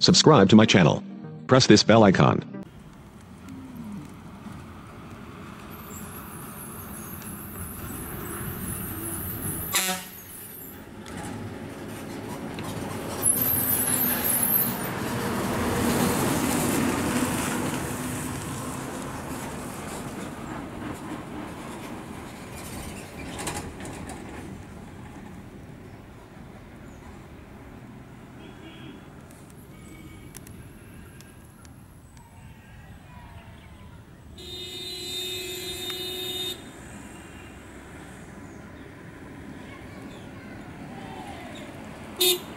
Subscribe to my channel. Press this bell icon. Beep.